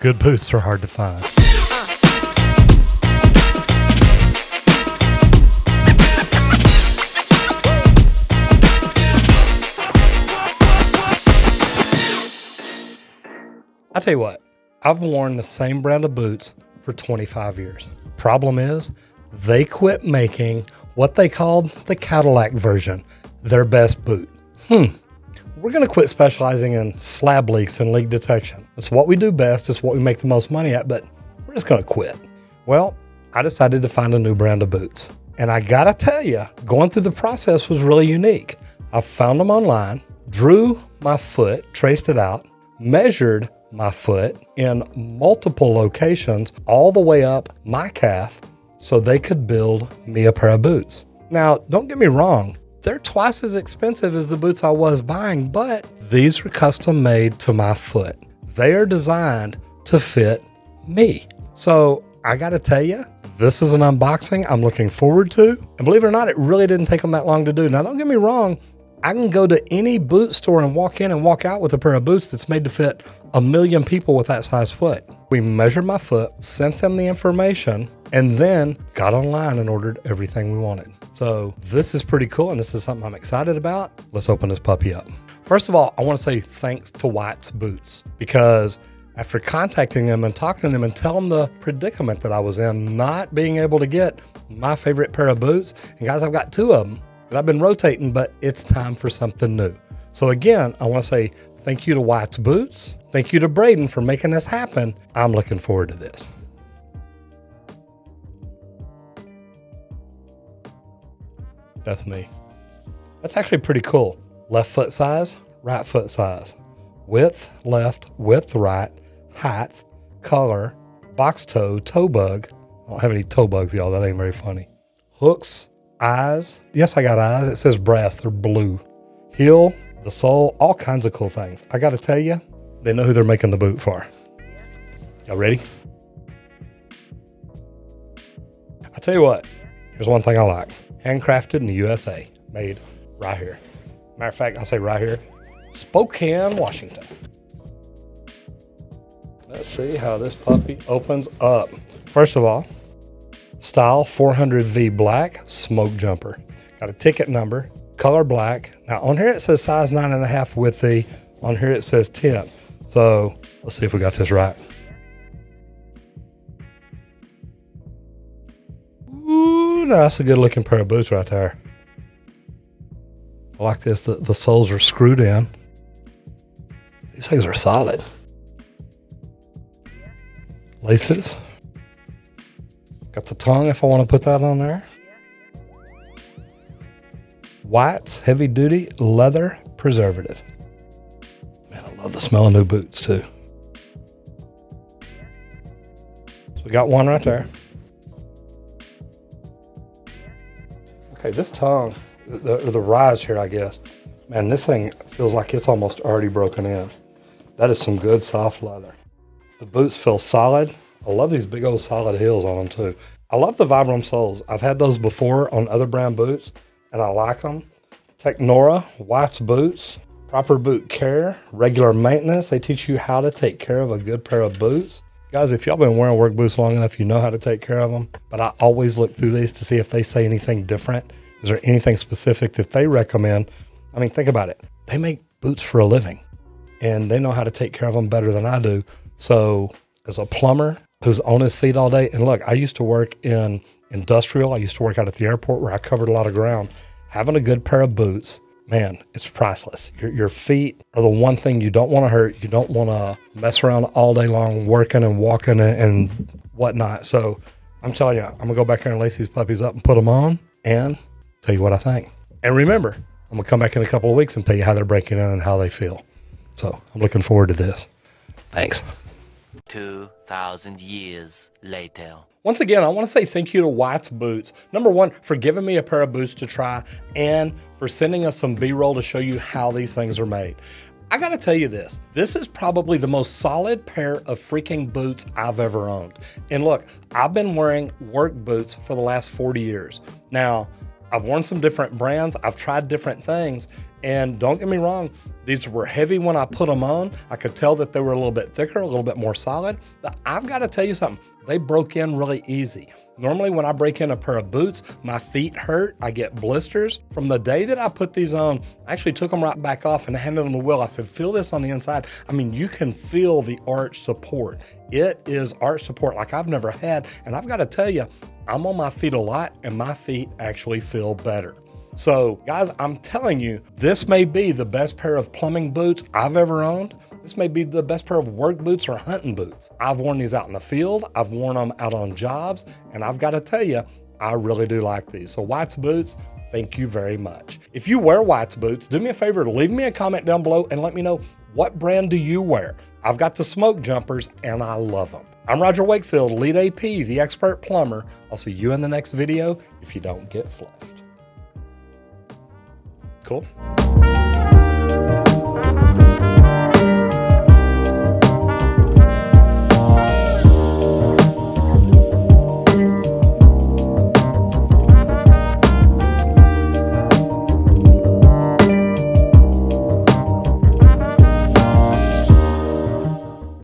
Good boots are hard to find. I tell you what, I've worn the same brand of boots for 25 years. Problem is, they quit making what they called the Cadillac version, their best boot. Hmm. We're going to quit specializing in slab leaks and leak detection. It's what we do best, it's what we make the most money at, but we're just going to quit. Well, I decided to find a new brand of boots. And I got to tell you, going through the process was really unique. I found them online, drew my foot, traced it out, measured my foot in multiple locations, all the way up my calf, so they could build me a pair of boots. Now, don't get me wrong, they're twice as expensive as the boots I was buying, but these are custom made to my foot. They are designed to fit me. So I got to tell you, this is an unboxing I'm looking forward to. And believe it or not, it really didn't take them that long to do. Now, don't get me wrong, I can go to any boot store and walk in and walk out with a pair of boots that's made to fit a million people with that size foot. We measured my foot, sent them the information, and then got online and ordered everything we wanted. So this is pretty cool, and this is something I'm excited about. Let's open this puppy up. First of all, I want to say thanks to White's Boots because after contacting them and talking to them and telling them the predicament that I was in, not being able to get my favorite pair of boots, and guys, I've got two of them that I've been rotating, but it's time for something new. So again, I want to say thank you to White's Boots. Thank you to Braden for making this happen. I'm looking forward to this. That's me. That's actually pretty cool. Left foot size, right foot size. Width, left, width, right, height, color, box toe, toe bug. I don't have any toe bugs, y'all. That ain't very funny. Hooks, eyes. Yes, I got eyes. It says brass. They're blue. Heel, the sole, all kinds of cool things. I got to tell you, they know who they're making the boot for. Y'all ready? I tell you what, here's one thing I like handcrafted in the USA, made right here. Matter of fact, I say right here, Spokane, Washington. Let's see how this puppy opens up. First of all, style 400V black smoke jumper. Got a ticket number, color black. Now on here it says size nine and a half with the, on here it says 10. So let's see if we got this right. No, that's a good looking pair of boots right there. I like this. The, the soles are screwed in. These things are solid. Laces. Got the tongue if I want to put that on there. White, heavy duty leather preservative. Man, I love the smell of new boots too. So we got one right there. Okay, this tongue, the, the rise here, I guess. Man, this thing feels like it's almost already broken in. That is some good soft leather. The boots feel solid. I love these big old solid heels on them too. I love the Vibram soles. I've had those before on other brand boots and I like them. Technora, White's boots, proper boot care, regular maintenance. They teach you how to take care of a good pair of boots. Guys, if y'all been wearing work boots long enough, you know how to take care of them. But I always look through these to see if they say anything different. Is there anything specific that they recommend? I mean, think about it. They make boots for a living and they know how to take care of them better than I do. So, as a plumber who's on his feet all day, and look, I used to work in industrial, I used to work out at the airport where I covered a lot of ground. Having a good pair of boots, man, it's priceless. Your, your feet are the one thing you don't want to hurt. You don't want to mess around all day long working and walking and, and whatnot. So, I'm telling you, I'm gonna go back there and lace these puppies up and put them on and tell you what I think. And remember, I'm gonna come back in a couple of weeks and tell you how they're breaking in and how they feel. So I'm looking forward to this. Thanks. 2,000 years later. Once again, I want to say thank you to White's Boots. Number one, for giving me a pair of boots to try and for sending us some B roll to show you how these things are made. I got to tell you this this is probably the most solid pair of freaking boots I've ever owned. And look, I've been wearing work boots for the last 40 years. Now, I've worn some different brands, I've tried different things, and don't get me wrong, these were heavy when I put them on. I could tell that they were a little bit thicker, a little bit more solid, but I've got to tell you something, they broke in really easy. Normally, when I break in a pair of boots, my feet hurt. I get blisters. From the day that I put these on, I actually took them right back off and handed them to Will. I said, feel this on the inside. I mean, you can feel the arch support. It is arch support like I've never had. And I've got to tell you, I'm on my feet a lot and my feet actually feel better. So, guys, I'm telling you, this may be the best pair of plumbing boots I've ever owned. This may be the best pair of work boots or hunting boots. I've worn these out in the field, I've worn them out on jobs, and I've got to tell you, I really do like these. So, White's Boots, thank you very much. If you wear White's Boots, do me a favor, leave me a comment down below and let me know what brand do you wear? I've got the smoke jumpers and I love them. I'm Roger Wakefield, LEED AP, the expert plumber. I'll see you in the next video if you don't get flushed. Cool.